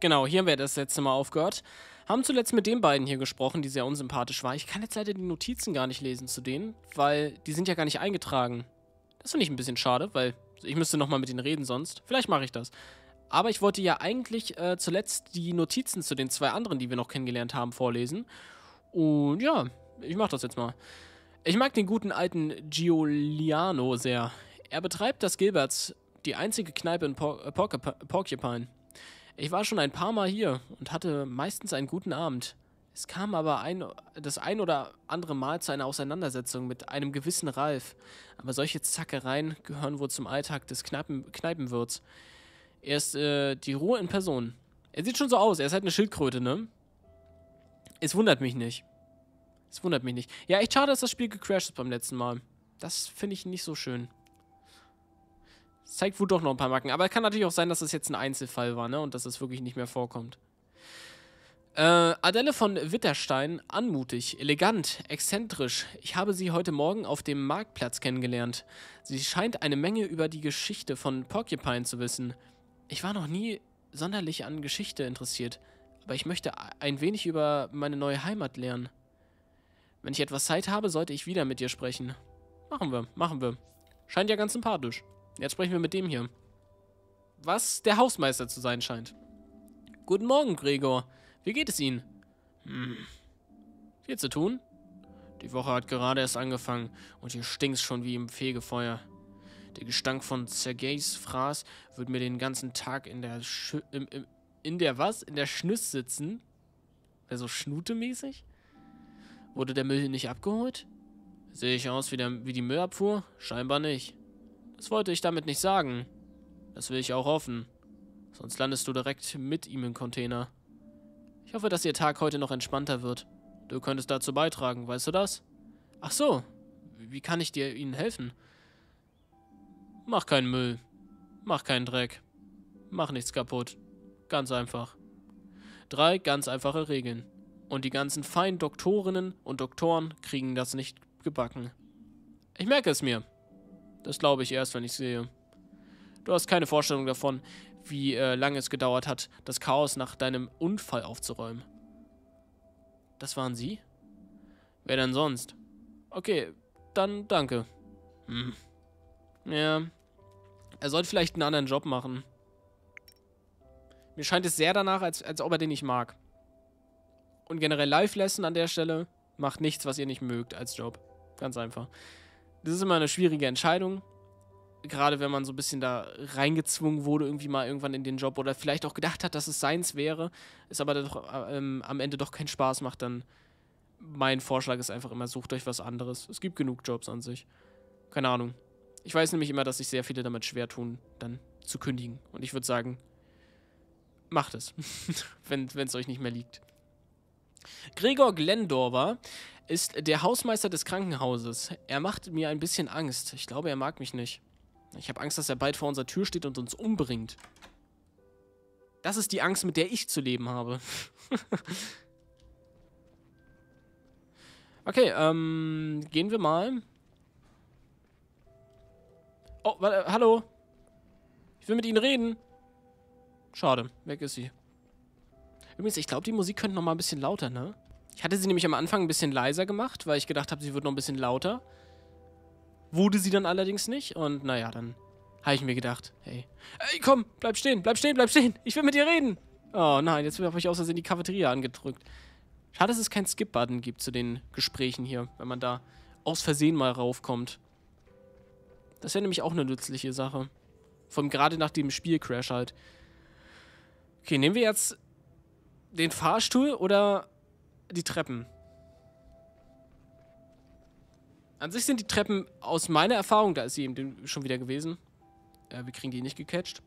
Genau, hier haben wir das letzte Mal aufgehört. Haben zuletzt mit den beiden hier gesprochen, die sehr unsympathisch waren. Ich kann jetzt leider die Notizen gar nicht lesen zu denen, weil die sind ja gar nicht eingetragen. Das finde ich ein bisschen schade, weil ich müsste nochmal mit ihnen reden sonst. Vielleicht mache ich das. Aber ich wollte ja eigentlich äh, zuletzt die Notizen zu den zwei anderen, die wir noch kennengelernt haben, vorlesen. Und ja, ich mache das jetzt mal. Ich mag den guten alten Giuliano sehr. Er betreibt das Gilberts, die einzige Kneipe in Por äh, Porcupine. Ich war schon ein paar Mal hier und hatte meistens einen guten Abend. Es kam aber ein, das ein oder andere Mal zu einer Auseinandersetzung mit einem gewissen Ralf. Aber solche Zackereien gehören wohl zum Alltag des Kneipen, Kneipenwirts. Er ist äh, die Ruhe in Person. Er sieht schon so aus, er ist halt eine Schildkröte, ne? Es wundert mich nicht. Es wundert mich nicht. Ja, echt schade, dass das Spiel gecrashed ist beim letzten Mal. Das finde ich nicht so schön. Es zeigt wohl doch noch ein paar Macken. Aber es kann natürlich auch sein, dass das jetzt ein Einzelfall war, ne? Und dass es das wirklich nicht mehr vorkommt. Äh, Adele von Witterstein, anmutig, elegant, exzentrisch. Ich habe sie heute Morgen auf dem Marktplatz kennengelernt. Sie scheint eine Menge über die Geschichte von Porcupine zu wissen. Ich war noch nie sonderlich an Geschichte interessiert, aber ich möchte ein wenig über meine neue Heimat lernen. Wenn ich etwas Zeit habe, sollte ich wieder mit dir sprechen. Machen wir, machen wir. Scheint ja ganz sympathisch. Jetzt sprechen wir mit dem hier. Was der Hausmeister zu sein scheint. Guten Morgen, Gregor. Wie geht es Ihnen? Hm. Viel zu tun? Die Woche hat gerade erst angefangen und hier stinkt's schon wie im Fegefeuer. Der Gestank von Sergejs Fraß wird mir den ganzen Tag in der Sch im, im, in der was? In der Schnüss sitzen? Also schnutemäßig? Wurde der Müll nicht abgeholt? Sehe ich aus wie, der, wie die Müllabfuhr? Scheinbar nicht. Das wollte ich damit nicht sagen. Das will ich auch hoffen. Sonst landest du direkt mit ihm im Container. Ich hoffe, dass Ihr Tag heute noch entspannter wird. Du könntest dazu beitragen, weißt du das? Ach so. Wie kann ich dir Ihnen helfen? Mach keinen Müll. Mach keinen Dreck. Mach nichts kaputt. Ganz einfach. Drei ganz einfache Regeln. Und die ganzen feinen Doktorinnen und Doktoren kriegen das nicht gebacken. Ich merke es mir. Das glaube ich erst, wenn ich sehe. Du hast keine Vorstellung davon, wie äh, lange es gedauert hat, das Chaos nach deinem Unfall aufzuräumen. Das waren Sie? Wer denn sonst? Okay, dann danke. Hm. Ja. Er sollte vielleicht einen anderen Job machen. Mir scheint es sehr danach, als, als ob er den nicht mag. Und generell Live-Lesson an der Stelle macht nichts, was ihr nicht mögt als Job. Ganz einfach. Das ist immer eine schwierige Entscheidung. Gerade wenn man so ein bisschen da reingezwungen wurde, irgendwie mal irgendwann in den Job oder vielleicht auch gedacht hat, dass es seins wäre, es aber doch, ähm, am Ende doch keinen Spaß macht, dann mein Vorschlag ist einfach immer, sucht euch was anderes. Es gibt genug Jobs an sich. Keine Ahnung. Ich weiß nämlich immer, dass sich sehr viele damit schwer tun, dann zu kündigen. Und ich würde sagen, macht es, wenn es euch nicht mehr liegt. Gregor Glendorfer ist der Hausmeister des Krankenhauses. Er macht mir ein bisschen Angst. Ich glaube, er mag mich nicht. Ich habe Angst, dass er bald vor unserer Tür steht und uns umbringt. Das ist die Angst, mit der ich zu leben habe. okay, ähm, gehen wir mal. Oh, warte, hallo. Ich will mit Ihnen reden. Schade, weg ist sie. Übrigens, ich glaube, die Musik könnte noch mal ein bisschen lauter, ne? Ich hatte sie nämlich am Anfang ein bisschen leiser gemacht, weil ich gedacht habe, sie wird noch ein bisschen lauter. Wurde sie dann allerdings nicht. Und naja, dann habe ich mir gedacht, hey, ey, komm, bleib stehen, bleib stehen, bleib stehen. Ich will mit dir reden. Oh nein, jetzt habe ich aus Versehen die Cafeteria angedrückt. Schade, dass es keinen Skip-Button gibt zu den Gesprächen hier, wenn man da aus Versehen mal raufkommt. Das wäre nämlich auch eine nützliche Sache. Vor allem gerade nach dem Spielcrash halt. Okay, nehmen wir jetzt den Fahrstuhl oder die Treppen? An sich sind die Treppen aus meiner Erfahrung, da ist sie eben schon wieder gewesen. Äh, wir kriegen die nicht gecatcht.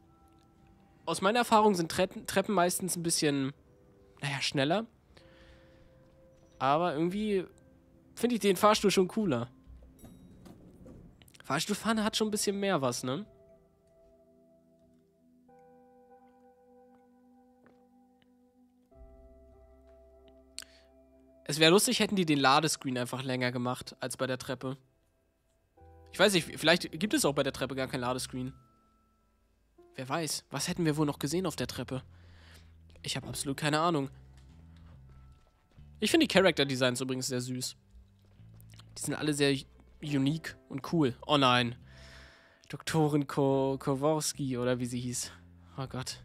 Aus meiner Erfahrung sind Treppen, Treppen meistens ein bisschen, naja, schneller. Aber irgendwie finde ich den Fahrstuhl schon cooler. Fahrstuhlfahren hat schon ein bisschen mehr was, ne? Es wäre lustig, hätten die den Ladescreen einfach länger gemacht als bei der Treppe. Ich weiß nicht, vielleicht gibt es auch bei der Treppe gar kein Ladescreen. Wer weiß, was hätten wir wohl noch gesehen auf der Treppe? Ich habe absolut keine Ahnung. Ich finde die Character Designs übrigens sehr süß. Die sind alle sehr unique und cool. Oh nein. Doktorin Ko Koworski oder wie sie hieß. Oh Gott.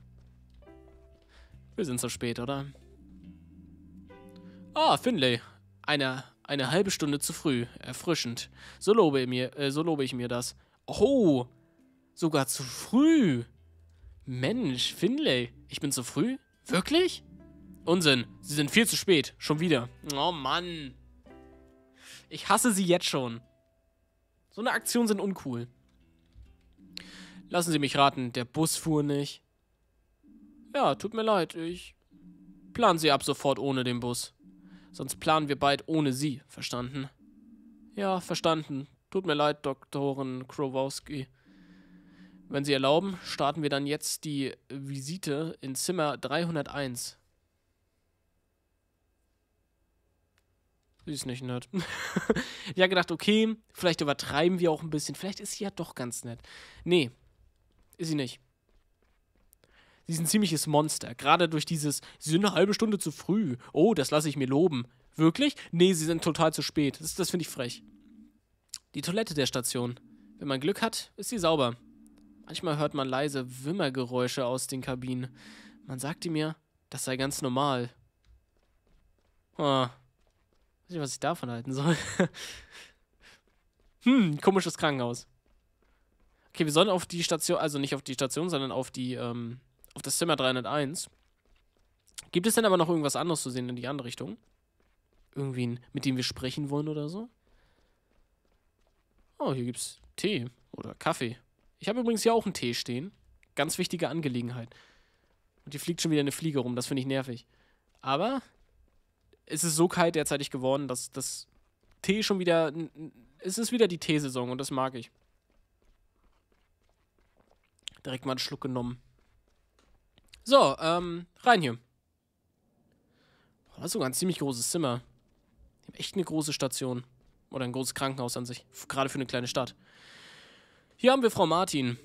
Wir sind so spät, oder? Ah, Finlay. Eine, eine halbe Stunde zu früh. Erfrischend. So lobe, mir, äh, so lobe ich mir das. Oh, sogar zu früh. Mensch, Finlay. Ich bin zu früh? Wirklich? Unsinn. Sie sind viel zu spät. Schon wieder. Oh Mann. Ich hasse sie jetzt schon. So eine Aktion sind uncool. Lassen Sie mich raten, der Bus fuhr nicht. Ja, tut mir leid, ich planen Sie ab sofort ohne den Bus. Sonst planen wir bald ohne Sie, verstanden? Ja, verstanden. Tut mir leid, Doktorin Krowowski. Wenn Sie erlauben, starten wir dann jetzt die Visite in Zimmer 301. Sie ist nicht nett. ja, gedacht, okay, vielleicht übertreiben wir auch ein bisschen. Vielleicht ist sie ja doch ganz nett. Nee, ist sie nicht. Sie ist ein ziemliches Monster. Gerade durch dieses, sie sind eine halbe Stunde zu früh. Oh, das lasse ich mir loben. Wirklich? Nee, sie sind total zu spät. Das, das finde ich frech. Die Toilette der Station. Wenn man Glück hat, ist sie sauber. Manchmal hört man leise Wimmergeräusche aus den Kabinen. Man sagte mir, das sei ganz normal. Oh. Weiß nicht, was ich davon halten soll. hm, komisches Krankenhaus. Okay, wir sollen auf die Station, also nicht auf die Station, sondern auf die, ähm, auf das Zimmer 301. Gibt es denn aber noch irgendwas anderes zu sehen in die andere Richtung? Irgendwen, mit dem wir sprechen wollen oder so? Oh, hier gibt's Tee oder Kaffee. Ich habe übrigens hier auch einen Tee stehen. Ganz wichtige Angelegenheit. Und hier fliegt schon wieder eine Fliege rum. Das finde ich nervig. Aber es ist so kalt derzeitig geworden, dass das Tee schon wieder. Es ist wieder die Teesaison und das mag ich. Direkt mal einen Schluck genommen. So, ähm, rein hier. Das ist sogar ein ziemlich großes Zimmer. Echt eine große Station. Oder ein großes Krankenhaus an sich. Gerade für eine kleine Stadt. Hier haben wir Frau Martin.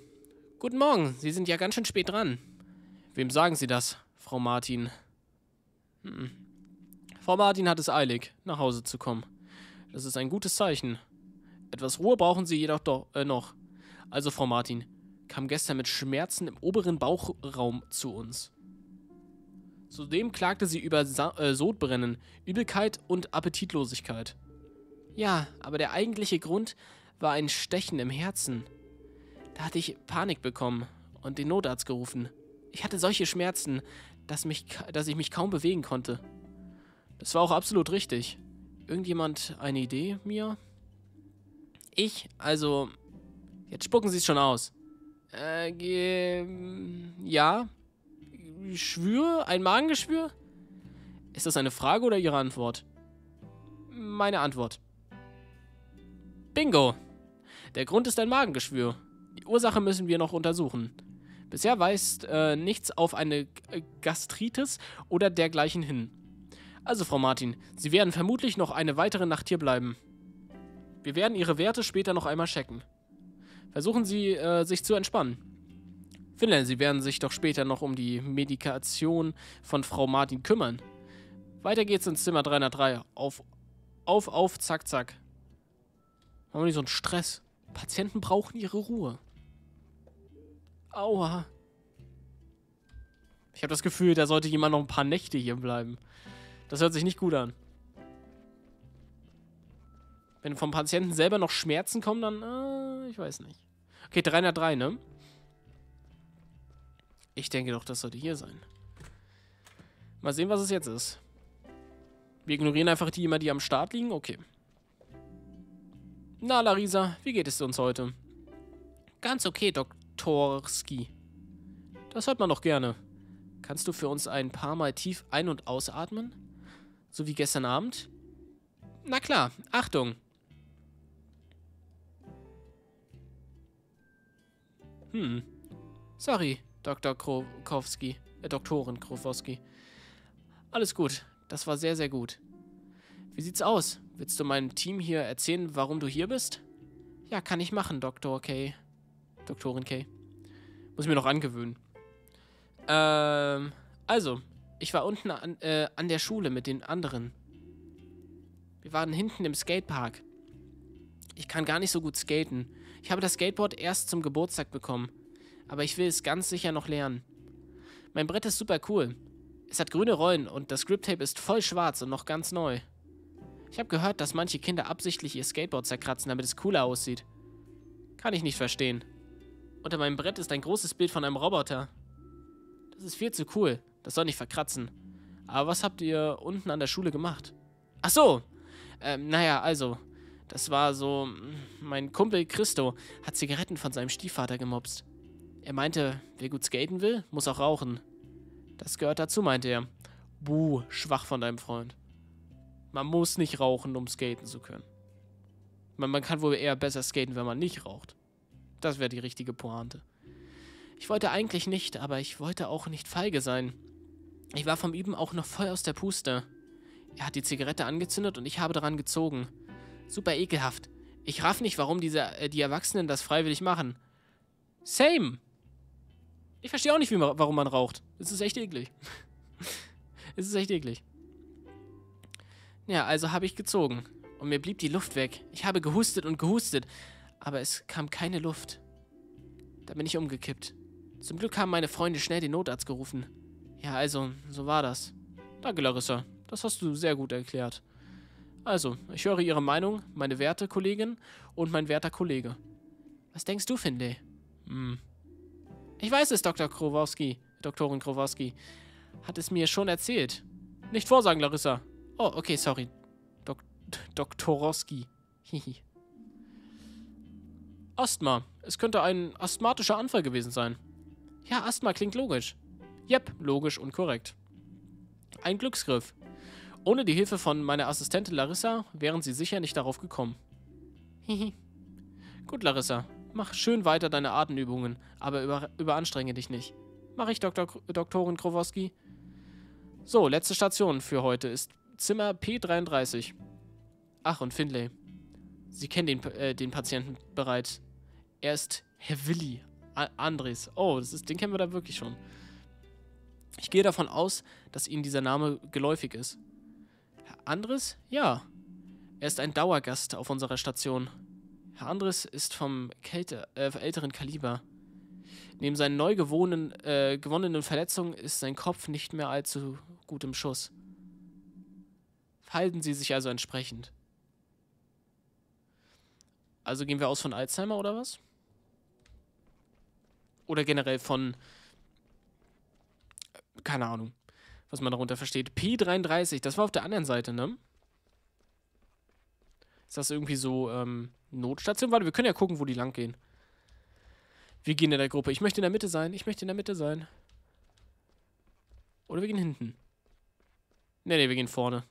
Guten Morgen, Sie sind ja ganz schön spät dran. Wem sagen Sie das, Frau Martin? Hm. Frau Martin hat es eilig, nach Hause zu kommen. Das ist ein gutes Zeichen. Etwas Ruhe brauchen Sie jedoch doch, äh, noch. Also, Frau Martin kam gestern mit Schmerzen im oberen Bauchraum zu uns. Zudem klagte sie über Sa äh, Sodbrennen, Übelkeit und Appetitlosigkeit. Ja, aber der eigentliche Grund war ein Stechen im Herzen. Da hatte ich Panik bekommen und den Notarzt gerufen. Ich hatte solche Schmerzen, dass, mich, dass ich mich kaum bewegen konnte. Das war auch absolut richtig. Irgendjemand eine Idee, mir? Ich? Also. Jetzt spucken Sie es schon aus. Äh, ja. Schwür? Ein Magengeschwür? Ist das eine Frage oder Ihre Antwort? Meine Antwort. Bingo! Der Grund ist ein Magengeschwür. Die Ursache müssen wir noch untersuchen. Bisher weist äh, nichts auf eine Gastritis oder dergleichen hin. Also, Frau Martin, Sie werden vermutlich noch eine weitere Nacht hier bleiben. Wir werden Ihre Werte später noch einmal checken. Versuchen Sie, äh, sich zu entspannen. Finnland, Sie werden sich doch später noch um die Medikation von Frau Martin kümmern. Weiter geht's ins Zimmer 303. Auf, auf, auf, zack, zack. Haben wir nicht so einen Stress? Patienten brauchen ihre Ruhe. Aua. Ich habe das Gefühl, da sollte jemand noch ein paar Nächte hier bleiben. Das hört sich nicht gut an. Wenn vom Patienten selber noch Schmerzen kommen, dann, äh, ich weiß nicht. Okay, 303, ne? Ich denke doch, das sollte hier sein. Mal sehen, was es jetzt ist. Wir ignorieren einfach die immer, die am Start liegen? Okay. Na, Larisa, wie geht es uns heute? Ganz okay, Doktorski. Das hört man doch gerne. Kannst du für uns ein paar Mal tief ein- und ausatmen? So wie gestern Abend? Na klar, Achtung. Hm. Sorry, Dr. Krokowski. Äh, Doktorin Krokowski. Alles gut. Das war sehr, sehr gut. Wie sieht's aus? Willst du meinem Team hier erzählen, warum du hier bist? Ja, kann ich machen, Dr. K. Doktorin K. Muss ich mir noch angewöhnen. Ähm, also, Ich war unten an, äh, an der Schule mit den anderen. Wir waren hinten im Skatepark. Ich kann gar nicht so gut skaten. Ich habe das Skateboard erst zum Geburtstag bekommen. Aber ich will es ganz sicher noch lernen. Mein Brett ist super cool. Es hat grüne Rollen und das Grip-Tape ist voll schwarz und noch ganz neu. Ich habe gehört, dass manche Kinder absichtlich ihr Skateboard zerkratzen, damit es cooler aussieht. Kann ich nicht verstehen. Unter meinem Brett ist ein großes Bild von einem Roboter. Das ist viel zu cool. Das soll nicht verkratzen. Aber was habt ihr unten an der Schule gemacht? Ach so. Ähm, naja, also. Das war so. Mein Kumpel Christo hat Zigaretten von seinem Stiefvater gemobst. Er meinte, wer gut skaten will, muss auch rauchen. Das gehört dazu, meinte er. Buh, schwach von deinem Freund. Man muss nicht rauchen, um skaten zu können. Man, man kann wohl eher besser skaten, wenn man nicht raucht. Das wäre die richtige Pointe. Ich wollte eigentlich nicht, aber ich wollte auch nicht feige sein. Ich war vom Üben auch noch voll aus der Puste. Er hat die Zigarette angezündet und ich habe daran gezogen. Super ekelhaft. Ich raff nicht, warum diese, äh, die Erwachsenen das freiwillig machen. Same. Ich verstehe auch nicht, man, warum man raucht. Es ist echt eklig. es ist echt eklig. Ja, also habe ich gezogen. Und mir blieb die Luft weg. Ich habe gehustet und gehustet. Aber es kam keine Luft. Da bin ich umgekippt. Zum Glück haben meine Freunde schnell den Notarzt gerufen. Ja, also, so war das. Danke, Larissa. Das hast du sehr gut erklärt. Also, ich höre Ihre Meinung, meine werte Kollegin und mein werter Kollege. Was denkst du, Finlay? Hm. Ich weiß es, Dr. Krowowski, Doktorin Krowowski. Hat es mir schon erzählt. Nicht vorsagen, Larissa. Oh, okay, sorry. Dok Doktorowski. Hihi. Asthma. Es könnte ein asthmatischer Anfall gewesen sein. Ja, Asthma klingt logisch. Jep, logisch und korrekt. Ein Glücksgriff. Ohne die Hilfe von meiner Assistentin Larissa wären sie sicher nicht darauf gekommen. Hihi. Gut, Larissa. Mach schön weiter deine Atemübungen, aber über, überanstrenge dich nicht. Mach ich, Dr. Doktorin Krowowski? So, letzte Station für heute ist Zimmer P33. Ach, und Findlay. Sie kennen den, äh, den Patienten bereits. Er ist Herr Willi. A Andres. Oh, das ist, den kennen wir da wirklich schon. Ich gehe davon aus, dass Ihnen dieser Name geläufig ist. Andres? Ja. Er ist ein Dauergast auf unserer Station. Herr Andres ist vom Kälte, äh, älteren Kaliber. Neben seinen neu äh, gewonnenen Verletzungen ist sein Kopf nicht mehr allzu gut im Schuss. Verhalten Sie sich also entsprechend. Also gehen wir aus von Alzheimer oder was? Oder generell von. Keine Ahnung, was man darunter versteht. P33, das war auf der anderen Seite, ne? Ist das irgendwie so ähm, Notstation? Warte, wir können ja gucken, wo die lang gehen. Wir gehen in der Gruppe. Ich möchte in der Mitte sein. Ich möchte in der Mitte sein. Oder wir gehen hinten. Ne, ne, wir gehen vorne.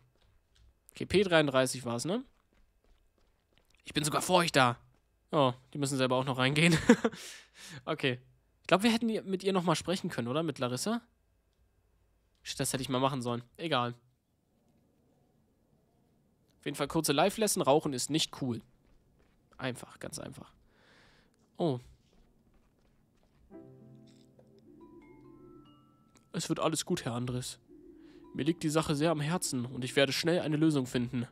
Okay, P33 war es, ne? Ich bin sogar vor euch da. Oh, die müssen selber auch noch reingehen. okay. Ich glaube, wir hätten mit ihr nochmal sprechen können, oder? Mit Larissa? Das hätte ich mal machen sollen. Egal. Auf jeden Fall kurze Live-Lesson. Rauchen ist nicht cool. Einfach, ganz einfach. Oh. Es wird alles gut, Herr Andres. Mir liegt die Sache sehr am Herzen und ich werde schnell eine Lösung finden.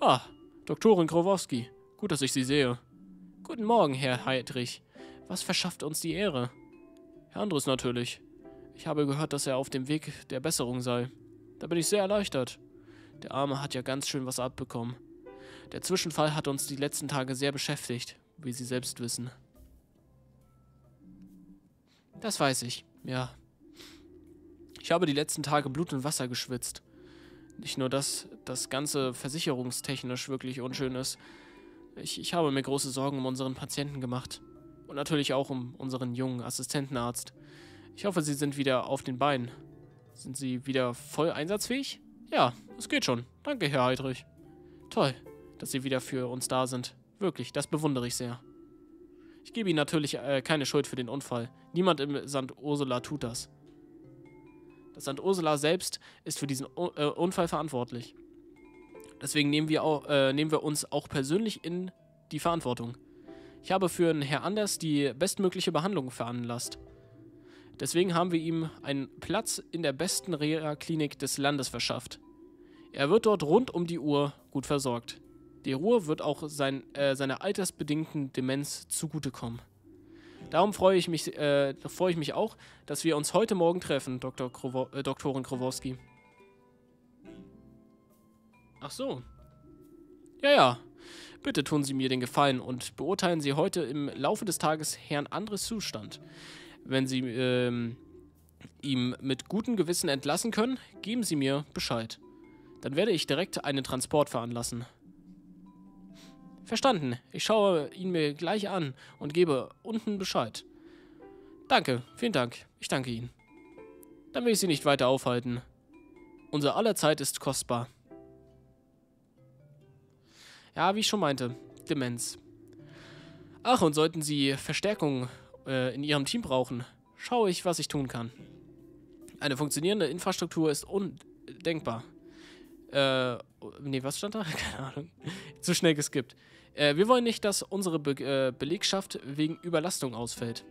Ah, Doktorin Krowowski. Gut, dass ich Sie sehe. Guten Morgen, Herr Heidrich. Was verschafft uns die Ehre? Herr Andres natürlich. Ich habe gehört, dass er auf dem Weg der Besserung sei. Da bin ich sehr erleichtert. Der Arme hat ja ganz schön was abbekommen. Der Zwischenfall hat uns die letzten Tage sehr beschäftigt, wie Sie selbst wissen. Das weiß ich, ja. Ich habe die letzten Tage Blut und Wasser geschwitzt. Nicht nur, dass das Ganze versicherungstechnisch wirklich unschön ist. Ich, ich habe mir große Sorgen um unseren Patienten gemacht. Und natürlich auch um unseren jungen Assistentenarzt. Ich hoffe, Sie sind wieder auf den Beinen. Sind Sie wieder voll einsatzfähig? Ja, es geht schon. Danke, Herr Heidrich. Toll, dass Sie wieder für uns da sind. Wirklich, das bewundere ich sehr. Ich gebe Ihnen natürlich äh, keine Schuld für den Unfall. Niemand im St. Ursula tut das. Das St. Ursula selbst ist für diesen äh, Unfall verantwortlich. Deswegen nehmen wir, auch, äh, nehmen wir uns auch persönlich in die Verantwortung. Ich habe für Herrn Anders die bestmögliche Behandlung veranlasst. Deswegen haben wir ihm einen Platz in der besten Reha-Klinik des Landes verschafft. Er wird dort rund um die Uhr gut versorgt. Die Ruhe wird auch sein, äh, seiner altersbedingten Demenz zugutekommen. Darum freue ich, mich, äh, freue ich mich auch, dass wir uns heute Morgen treffen, Dr. Krowo äh, Doktorin Krowowski. Ach so. Ja, ja. Bitte tun Sie mir den Gefallen und beurteilen Sie heute im Laufe des Tages Herrn Andres Zustand. Wenn Sie ähm, ihm mit gutem Gewissen entlassen können, geben Sie mir Bescheid. Dann werde ich direkt einen Transport veranlassen. Verstanden. Ich schaue ihn mir gleich an und gebe unten Bescheid. Danke, vielen Dank. Ich danke Ihnen. Dann will ich Sie nicht weiter aufhalten. Unser aller Zeit ist kostbar. Ja, wie ich schon meinte, Demenz. Ach, und sollten Sie Verstärkung äh, in Ihrem Team brauchen, schaue ich, was ich tun kann. Eine funktionierende Infrastruktur ist undenkbar. Äh, nee, was stand da? Keine Ahnung. Zu schnell geskippt. Äh, wir wollen nicht, dass unsere Be äh, Belegschaft wegen Überlastung ausfällt.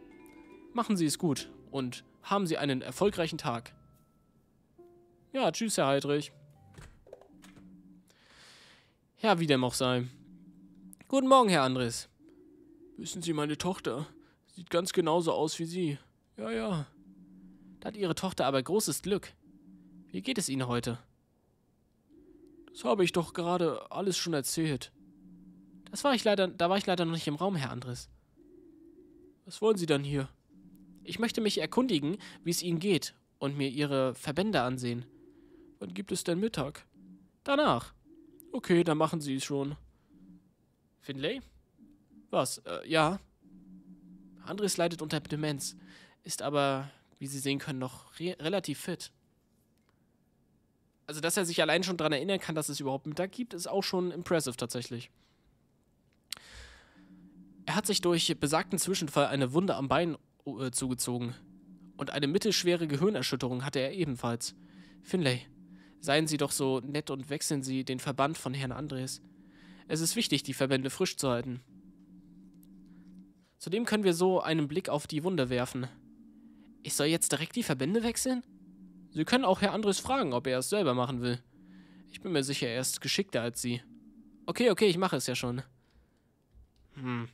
Machen Sie es gut und haben Sie einen erfolgreichen Tag. Ja, tschüss, Herr Heidrich. Ja, wie dem auch sei. Guten Morgen, Herr Andres. Wissen Sie, meine Tochter sieht ganz genauso aus wie Sie. Ja, ja. Da hat Ihre Tochter aber großes Glück. Wie geht es Ihnen heute? Das habe ich doch gerade alles schon erzählt. Das war ich leider, da war ich leider noch nicht im Raum, Herr Andres. Was wollen Sie dann hier? Ich möchte mich erkundigen, wie es Ihnen geht und mir Ihre Verbände ansehen. Wann gibt es denn Mittag? Danach. Okay, dann machen Sie es schon. Finlay? Was? Äh, ja. Andres leidet unter Demenz, ist aber, wie Sie sehen können, noch re relativ fit. Also, dass er sich allein schon daran erinnern kann, dass es überhaupt Mittag gibt, ist auch schon impressive tatsächlich. Er hat sich durch besagten Zwischenfall eine Wunde am Bein äh, zugezogen. Und eine mittelschwere Gehirnerschütterung hatte er ebenfalls. Finlay, Seien Sie doch so nett und wechseln Sie den Verband von Herrn Andres. Es ist wichtig, die Verbände frisch zu halten. Zudem können wir so einen Blick auf die Wunde werfen. Ich soll jetzt direkt die Verbände wechseln? Sie können auch Herr Andres fragen, ob er es selber machen will. Ich bin mir sicher, er ist geschickter als Sie. Okay, okay, ich mache es ja schon. Hm.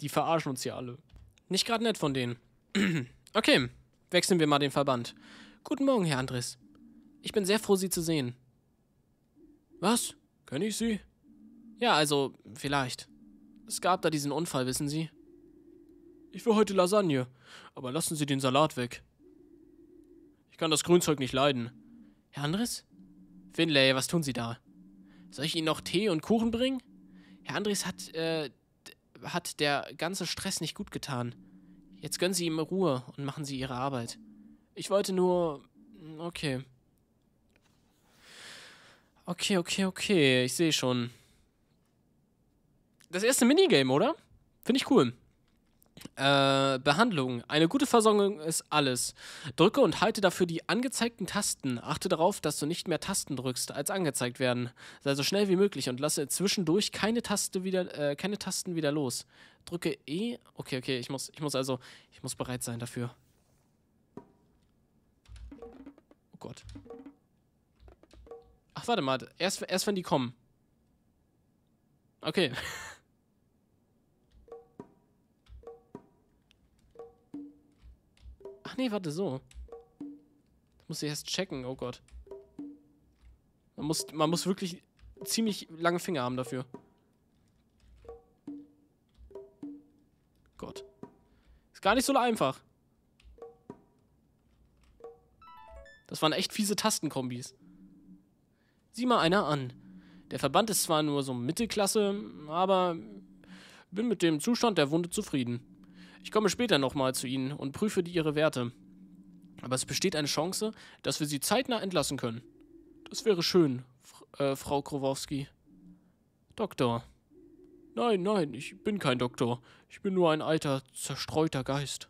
Die verarschen uns hier alle. Nicht gerade nett von denen. okay, wechseln wir mal den Verband. Guten Morgen, Herr Andres. Ich bin sehr froh, Sie zu sehen. Was? Kenne ich Sie? Ja, also, vielleicht. Es gab da diesen Unfall, wissen Sie? Ich will heute Lasagne, aber lassen Sie den Salat weg. Ich kann das Grünzeug nicht leiden. Herr Andres? Finlay, was tun Sie da? Soll ich Ihnen noch Tee und Kuchen bringen? Herr Andres hat, äh, hat der ganze Stress nicht gut getan. Jetzt gönnen Sie ihm Ruhe und machen Sie Ihre Arbeit. Ich wollte nur. Okay. Okay, okay, okay. Ich sehe schon. Das erste Minigame, oder? Finde ich cool. Äh, Behandlung. Eine gute Versorgung ist alles. Drücke und halte dafür die angezeigten Tasten. Achte darauf, dass du nicht mehr Tasten drückst, als angezeigt werden. Sei so schnell wie möglich und lasse zwischendurch keine, Taste wieder, äh, keine Tasten wieder los. Drücke E. Okay, okay, ich muss, ich muss also, ich muss bereit sein dafür. Oh Gott. Ach, warte mal. Erst, erst wenn die kommen. Okay. Ach nee, warte, so. Das muss ich erst checken, oh Gott. Man muss, man muss wirklich ziemlich lange Finger haben dafür. Gott. Ist gar nicht so einfach. Das waren echt fiese Tastenkombis. Sieh mal einer an. Der Verband ist zwar nur so Mittelklasse, aber bin mit dem Zustand der Wunde zufrieden. Ich komme später nochmal zu Ihnen und prüfe die Ihre Werte. Aber es besteht eine Chance, dass wir Sie zeitnah entlassen können. Das wäre schön, äh, Frau Krowowski. Doktor. Nein, nein, ich bin kein Doktor. Ich bin nur ein alter, zerstreuter Geist.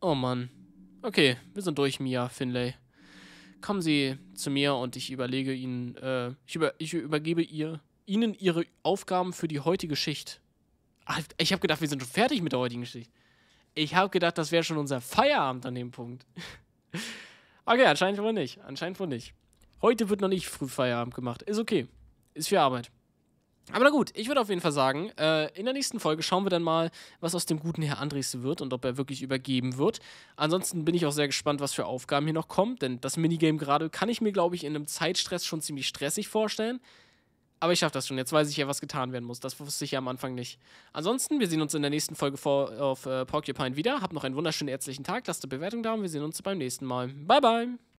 Oh Mann. Okay, wir sind durch, Mia Finlay kommen Sie zu mir und ich überlege Ihnen, äh, ich, über, ich übergebe ihr, Ihnen Ihre Aufgaben für die heutige Schicht. Ich habe gedacht, wir sind schon fertig mit der heutigen Schicht. Ich habe gedacht, das wäre schon unser Feierabend an dem Punkt. okay, anscheinend wohl nicht. Anscheinend wohl nicht. Heute wird noch nicht früh Feierabend gemacht. Ist okay. Ist für Arbeit. Aber na gut, ich würde auf jeden Fall sagen, äh, in der nächsten Folge schauen wir dann mal, was aus dem guten Herr Andres wird und ob er wirklich übergeben wird. Ansonsten bin ich auch sehr gespannt, was für Aufgaben hier noch kommen, denn das Minigame gerade kann ich mir, glaube ich, in einem Zeitstress schon ziemlich stressig vorstellen. Aber ich schaffe das schon. Jetzt weiß ich ja, was getan werden muss. Das wusste ich ja am Anfang nicht. Ansonsten, wir sehen uns in der nächsten Folge vor, auf äh, Porcupine wieder. Habt noch einen wunderschönen ärztlichen Tag. Lasst eine Bewertung da und wir sehen uns beim nächsten Mal. Bye, bye.